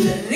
Yeah.